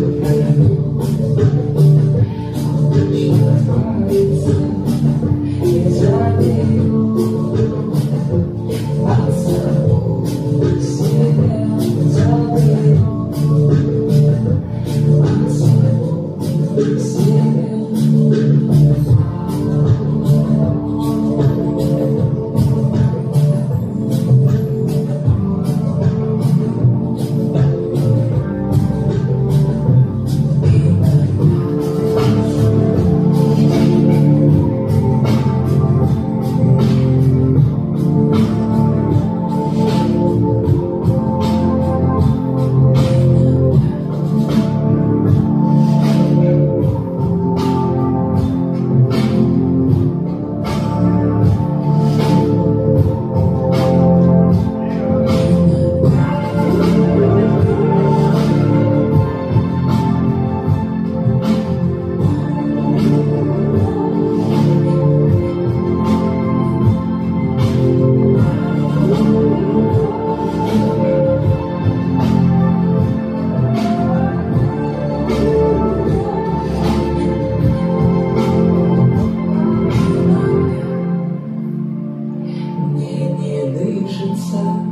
I'm not afraid to soul.